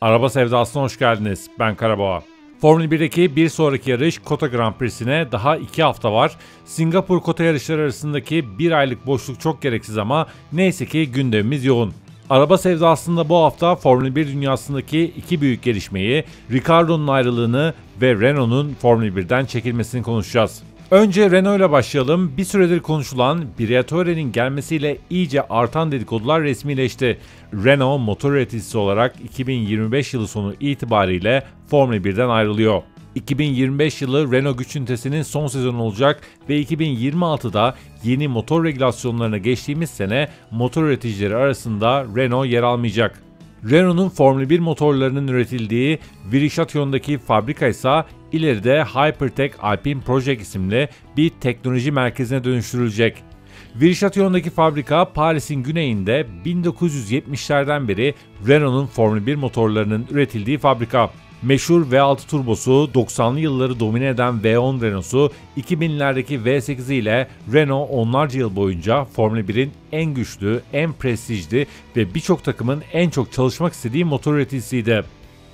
Araba sevdasına hoş geldiniz. Ben Karaboğa. Formula 1'deki bir sonraki yarış Kota Grand Prix'sine daha 2 hafta var. Singapur Kota yarışları arasındaki bir aylık boşluk çok gereksiz ama neyse ki gündemimiz yoğun. Araba sevdasında bu hafta Formula 1 dünyasındaki iki büyük gelişmeyi, Ricardo'nun ayrılığını ve Renault'un Formula 1'den çekilmesini konuşacağız. Önce Renault ile başlayalım. Bir süredir konuşulan Briatore'nin gelmesiyle iyice artan dedikodular resmileşti. Renault motor üreticisi olarak 2025 yılı sonu itibariyle Formula 1'den ayrılıyor. 2025 yılı Renault güç ünitesinin son sezonu olacak ve 2026'da yeni motor regülasyonlarına geçtiğimiz sene motor üreticileri arasında Renault yer almayacak. Renault'un Formula 1 motorlarının üretildiği Virishation'daki fabrika ise ileride Hypertech Alpine Project isimli bir teknoloji merkezine dönüştürülecek. Virishation'daki fabrika Paris'in güneyinde 1970'lerden beri Renault'un Formula 1 motorlarının üretildiği fabrika. Meşhur V6 turbosu, 90'lı yılları domine eden V10 Renault'su, 2000'lerdeki V8 ile Renault onlarca yıl boyunca Formula 1'in en güçlü, en prestijli ve birçok takımın en çok çalışmak istediği motor üreticisiydi.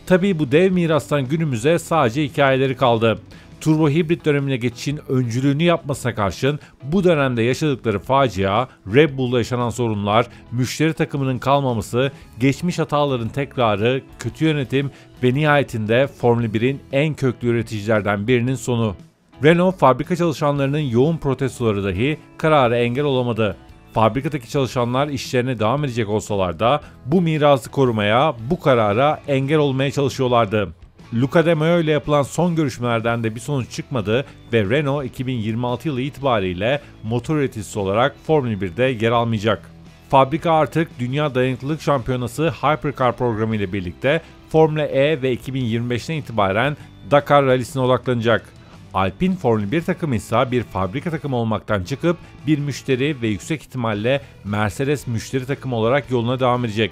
Tabii bu dev mirastan günümüze sadece hikayeleri kaldı turbo hibrit dönemine geçişin öncülüğünü yapmasına karşın bu dönemde yaşadıkları facia, Red Bull'da yaşanan sorunlar, müşteri takımının kalmaması, geçmiş hataların tekrarı, kötü yönetim ve nihayetinde Formula 1'in en köklü üreticilerden birinin sonu. Renault fabrika çalışanlarının yoğun protestoları dahi karara engel olamadı. Fabrikadaki çalışanlar işlerine devam edecek olsalar da bu mirası korumaya, bu karara engel olmaya çalışıyorlardı. Luca De Meo ile yapılan son görüşmelerden de bir sonuç çıkmadı ve Renault 2026 yılı itibariyle motor üreticisi olarak Formula 1'de yer almayacak. Fabrika artık Dünya Dayanıklılık Şampiyonası Hypercar programı ile birlikte Formula E ve 2025'ten itibaren Dakar Rally'sine odaklanacak. Alpine Formula 1 takımı ise bir fabrika takımı olmaktan çıkıp bir müşteri ve yüksek ihtimalle Mercedes müşteri takımı olarak yoluna devam edecek.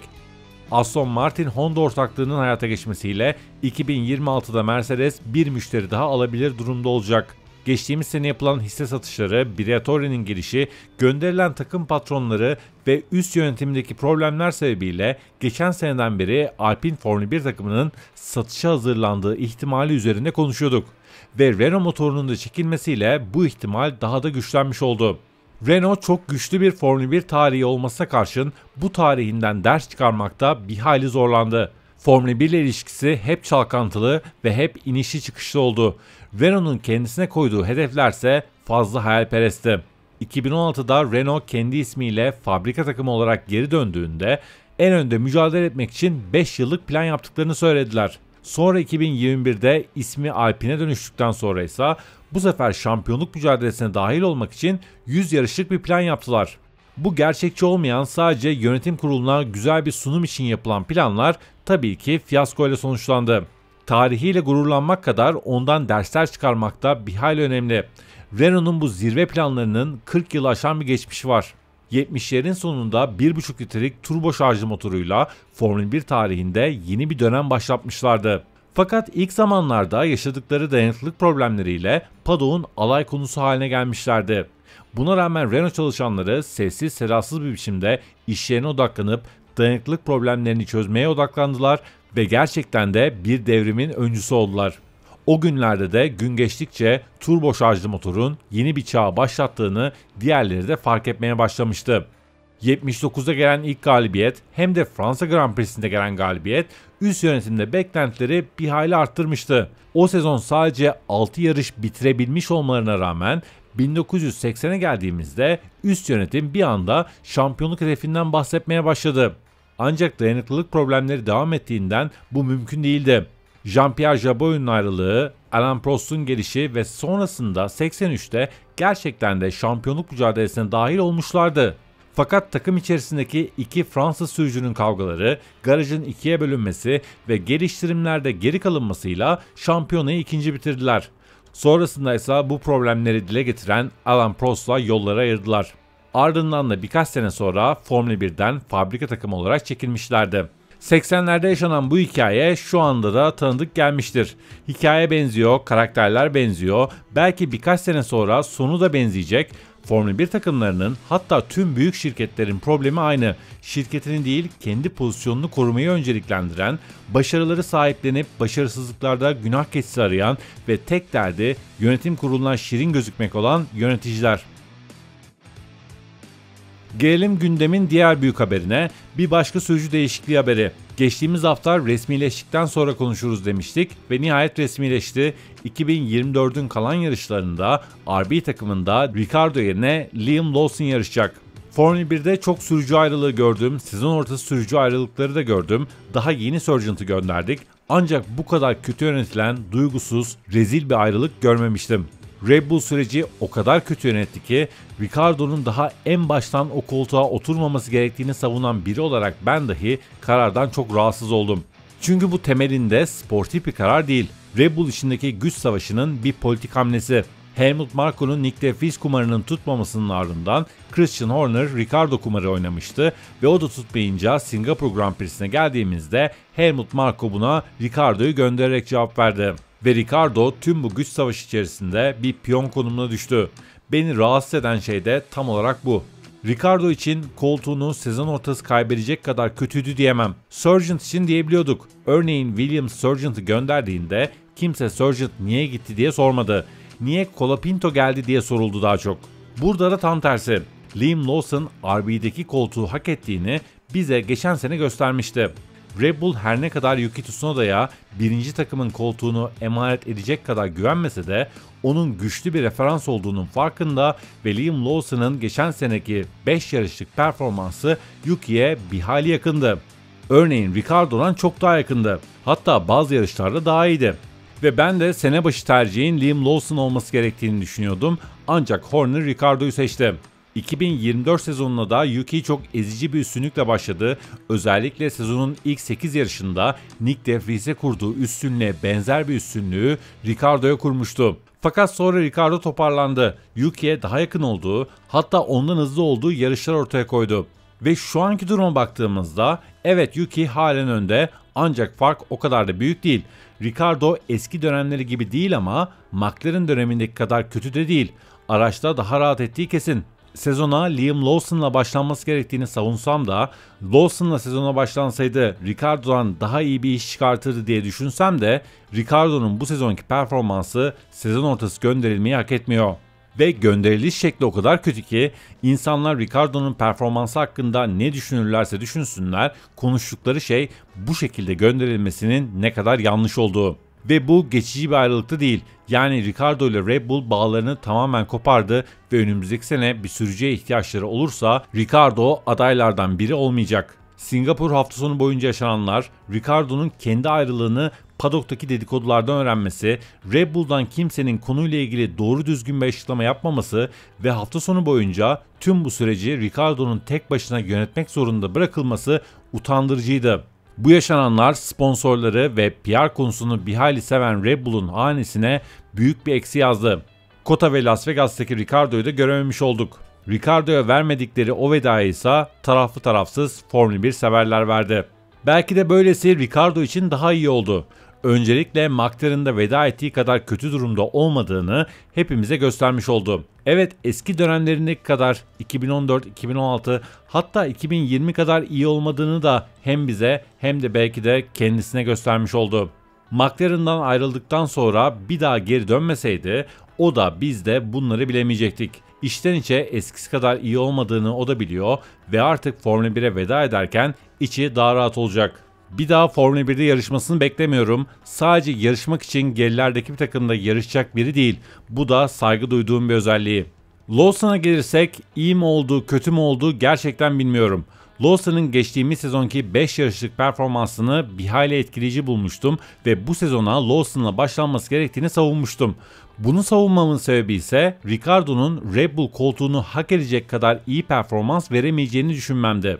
Aston Martin Honda ortaklığının hayata geçmesiyle 2026'da Mercedes bir müşteri daha alabilir durumda olacak. Geçtiğimiz sene yapılan hisse satışları, Briatore'nin gelişi, gönderilen takım patronları ve üst yönetimdeki problemler sebebiyle geçen seneden beri Alpine Formula 1 takımının satışa hazırlandığı ihtimali üzerinde konuşuyorduk. Ve Renault motorunun da çekilmesiyle bu ihtimal daha da güçlenmiş oldu. Renault çok güçlü bir Formula 1 tarihi olmasına karşın bu tarihinden ders çıkarmakta bir hayli zorlandı. Formula 1 ile ilişkisi hep çalkantılı ve hep inişli çıkışlı oldu. Renault'un kendisine koyduğu hedeflerse fazla hayalperestti. 2016'da Renault kendi ismiyle fabrika takımı olarak geri döndüğünde en önde mücadele etmek için 5 yıllık plan yaptıklarını söylediler. Sonra 2021'de ismi Alpine dönüştükten sonra ise bu sefer şampiyonluk mücadelesine dahil olmak için 100 yarışlık bir plan yaptılar. Bu gerçekçi olmayan sadece yönetim kuruluna güzel bir sunum için yapılan planlar tabii ki fiyasko ile sonuçlandı. Tarihiyle gururlanmak kadar ondan dersler çıkarmak da bir hayli önemli. Renault'un bu zirve planlarının 40 yıl aşan bir geçmişi var. 70'lerin sonunda 1.5 litrelik turbo şarjlı motoruyla Formula 1 tarihinde yeni bir dönem başlatmışlardı. Fakat ilk zamanlarda yaşadıkları dayanıklılık problemleriyle Paddock'un alay konusu haline gelmişlerdi. Buna rağmen Renault çalışanları sessiz sedasız bir biçimde işlerine odaklanıp dayanıklılık problemlerini çözmeye odaklandılar ve gerçekten de bir devrimin öncüsü oldular. O günlerde de gün geçtikçe turbo şarjlı motorun yeni bir çağı başlattığını diğerleri de fark etmeye başlamıştı. 79'da gelen ilk galibiyet hem de Fransa Grand Prix'sinde gelen galibiyet üst yönetimde beklentileri bir hayli arttırmıştı. O sezon sadece 6 yarış bitirebilmiş olmalarına rağmen 1980'e geldiğimizde üst yönetim bir anda şampiyonluk hedefinden bahsetmeye başladı. Ancak dayanıklılık problemleri devam ettiğinden bu mümkün değildi. Jean-Pierre Jabot'un ayrılığı, Alain Prost'un gelişi ve sonrasında 83'te gerçekten de şampiyonluk mücadelesine dahil olmuşlardı. Fakat takım içerisindeki iki Fransız sürücünün kavgaları, garajın ikiye bölünmesi ve geliştirimlerde geri kalınmasıyla şampiyonayı ikinci bitirdiler. Sonrasında ise bu problemleri dile getiren Alain Prost'la yollara ayırdılar. Ardından da birkaç sene sonra Formula 1'den fabrika takımı olarak çekilmişlerdi. 80'lerde yaşanan bu hikaye şu anda da tanıdık gelmiştir. Hikaye benziyor, karakterler benziyor. Belki birkaç sene sonra sonu da benzeyecek. Formula 1 takımlarının hatta tüm büyük şirketlerin problemi aynı. Şirketini değil kendi pozisyonunu korumayı önceliklendiren, başarıları sahiplenip başarısızlıklarda günah keçisi arayan ve tek derdi yönetim kurulundan şirin gözükmek olan yöneticiler. Gelelim gündemin diğer büyük haberine. Bir başka sürücü değişikliği haberi. Geçtiğimiz hafta resmileştikten sonra konuşuruz demiştik ve nihayet resmileşti. 2024'ün kalan yarışlarında RB takımında Ricardo yerine Liam Lawson yarışacak. Formula 1'de çok sürücü ayrılığı gördüm, sezon ortası sürücü ayrılıkları da gördüm. Daha yeni Sargent'ı gönderdik. Ancak bu kadar kötü yönetilen, duygusuz, rezil bir ayrılık görmemiştim. Red Bull süreci o kadar kötü yönetti ki Ricardo'nun daha en baştan o koltuğa oturmaması gerektiğini savunan biri olarak ben dahi karardan çok rahatsız oldum. Çünkü bu temelinde sportif bir karar değil. Red Bull içindeki güç savaşının bir politik hamlesi. Helmut Marko'nun Nick de Vries kumarının tutmamasının ardından Christian Horner Ricardo kumarı oynamıştı ve o da tutmayınca Singapur Grand Prix'sine geldiğimizde Helmut Marko buna Ricardo'yu göndererek cevap verdi. Ve Ricardo tüm bu güç savaşı içerisinde bir piyon konumuna düştü. Beni rahatsız eden şey de tam olarak bu. Ricardo için koltuğunu sezon ortası kaybedecek kadar kötüydü diyemem. Sargent için diyebiliyorduk. Örneğin Williams Sargent'ı gönderdiğinde kimse Sargent niye gitti diye sormadı. Niye Colapinto geldi diye soruldu daha çok. Burada da tam tersi. Liam Lawson RB'deki koltuğu hak ettiğini bize geçen sene göstermişti. Red Bull her ne kadar Yuki Tsunoda'ya birinci takımın koltuğunu emanet edecek kadar güvenmese de onun güçlü bir referans olduğunun farkında ve Liam Lawson'ın geçen seneki 5 yarışlık performansı Yuki'ye bir hali yakındı. Örneğin Ricardo'dan çok daha yakındı. Hatta bazı yarışlarda daha iyiydi. Ve ben de sene başı tercihin Liam Lawson olması gerektiğini düşünüyordum. Ancak Horner Ricardo'yu seçti. 2024 sezonuna da Yuki çok ezici bir üstünlükle başladı. Özellikle sezonun ilk 8 yarışında Nick De Vries'e kurduğu üstünlüğe benzer bir üstünlüğü Ricardo'ya kurmuştu. Fakat sonra Ricardo toparlandı. Yuki'ye daha yakın olduğu, hatta ondan hızlı olduğu yarışlar ortaya koydu. Ve şu anki duruma baktığımızda evet Yuki halen önde ancak fark o kadar da büyük değil. Ricardo eski dönemleri gibi değil ama McLaren dönemindeki kadar kötü de değil. Araçta daha rahat ettiği kesin sezona Liam Lawson'la başlanması gerektiğini savunsam da Lawson'la sezona başlansaydı Ricardo'dan daha iyi bir iş çıkartırdı diye düşünsem de Ricardo'nun bu sezonki performansı sezon ortası gönderilmeyi hak etmiyor. Ve gönderiliş şekli o kadar kötü ki insanlar Ricardo'nun performansı hakkında ne düşünürlerse düşünsünler konuştukları şey bu şekilde gönderilmesinin ne kadar yanlış olduğu. Ve bu geçici bir ayrılıktı değil. Yani Ricardo ile Red Bull bağlarını tamamen kopardı ve önümüzdeki sene bir sürücüye ihtiyaçları olursa Ricardo adaylardan biri olmayacak. Singapur hafta sonu boyunca yaşananlar, Ricardo'nun kendi ayrılığını padoktaki dedikodulardan öğrenmesi, Red Bull'dan kimsenin konuyla ilgili doğru düzgün bir açıklama yapmaması ve hafta sonu boyunca tüm bu süreci Ricardo'nun tek başına yönetmek zorunda bırakılması utandırıcıydı. Bu yaşananlar sponsorları ve PR konusunu bir hayli seven Red Bull'un hanesine büyük bir eksi yazdı. Kota ve Las Vegas'taki Ricardo'yu da görememiş olduk. Ricardo'ya vermedikleri o vedayı ise taraflı tarafsız Formula 1 severler verdi. Belki de böylesi Ricardo için daha iyi oldu. Öncelikle McLaren'da veda ettiği kadar kötü durumda olmadığını hepimize göstermiş oldu. Evet eski dönemlerindeki kadar 2014, 2016 hatta 2020 kadar iyi olmadığını da hem bize hem de belki de kendisine göstermiş oldu. McLaren'dan ayrıldıktan sonra bir daha geri dönmeseydi o da biz de bunları bilemeyecektik. İçten içe eskisi kadar iyi olmadığını o da biliyor ve artık Formula 1'e veda ederken içi daha rahat olacak. Bir daha Formula 1'de yarışmasını beklemiyorum. Sadece yarışmak için gerilerdeki bir takımda yarışacak biri değil. Bu da saygı duyduğum bir özelliği. Lawson'a gelirsek iyi mi oldu kötü mü oldu gerçekten bilmiyorum. Lawson'ın geçtiğimiz sezonki 5 yarışlık performansını bir hayli etkileyici bulmuştum ve bu sezona Lawson'la başlanması gerektiğini savunmuştum. Bunu savunmamın sebebi ise Ricardo'nun Red Bull koltuğunu hak edecek kadar iyi performans veremeyeceğini düşünmemdi.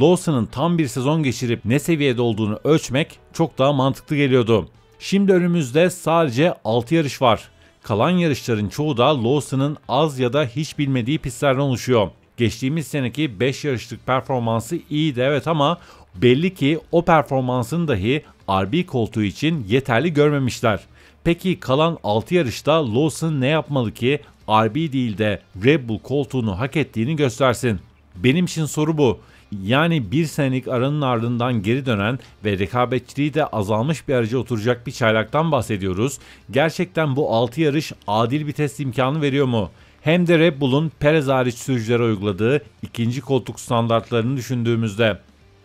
Lawson'ın tam bir sezon geçirip ne seviyede olduğunu ölçmek çok daha mantıklı geliyordu. Şimdi önümüzde sadece 6 yarış var. Kalan yarışların çoğu da Lawson'ın az ya da hiç bilmediği pistlerden oluşuyor. Geçtiğimiz seneki 5 yarışlık performansı iyiydi evet ama belli ki o performansın dahi RB koltuğu için yeterli görmemişler. Peki kalan 6 yarışta Lawson ne yapmalı ki RB değil de Red Bull koltuğunu hak ettiğini göstersin. Benim için soru bu. Yani bir senelik aranın ardından geri dönen ve rekabetçiliği de azalmış bir araca oturacak bir çaylaktan bahsediyoruz. Gerçekten bu 6 yarış adil bir test imkanı veriyor mu? Hem de Red Bull'un Perez hariç sürücülere uyguladığı ikinci koltuk standartlarını düşündüğümüzde.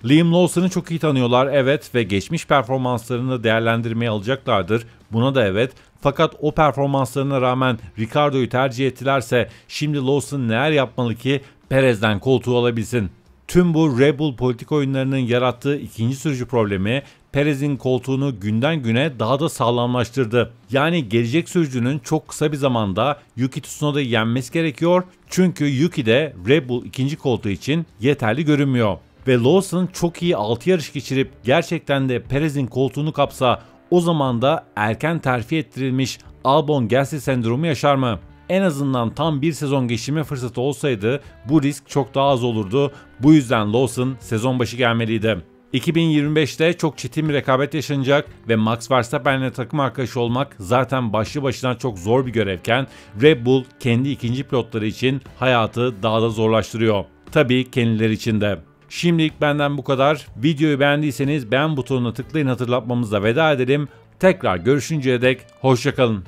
Liam Lawson'ı çok iyi tanıyorlar evet ve geçmiş performanslarını değerlendirmeye alacaklardır. Buna da evet. Fakat o performanslarına rağmen Ricardo'yu tercih ettilerse şimdi Lawson neler yapmalı ki Perez'den koltuğu alabilsin? Tüm bu Red Bull politik oyunlarının yarattığı ikinci sürücü problemi Perez'in koltuğunu günden güne daha da sağlamlaştırdı. Yani gelecek sürücünün çok kısa bir zamanda Yuki Tsunoda'yı yenmesi gerekiyor. Çünkü Yuki de Red Bull ikinci koltuğu için yeterli görünmüyor. Ve Lawson çok iyi 6 yarış geçirip gerçekten de Perez'in koltuğunu kapsa o zaman da erken terfi ettirilmiş Albon Gasly sendromu yaşar mı? En azından tam bir sezon geçirme fırsatı olsaydı bu risk çok daha az olurdu. Bu yüzden Lawson sezon başı gelmeliydi. 2025'te çok çetin bir rekabet yaşanacak ve Max Verstappen'le takım arkadaşı olmak zaten başlı başına çok zor bir görevken Red Bull kendi ikinci pilotları için hayatı daha da zorlaştırıyor. Tabii kendileri için de. Şimdilik benden bu kadar. Videoyu beğendiyseniz beğen butonuna tıklayın hatırlatmamızla veda edelim. Tekrar görüşünceye dek hoşçakalın.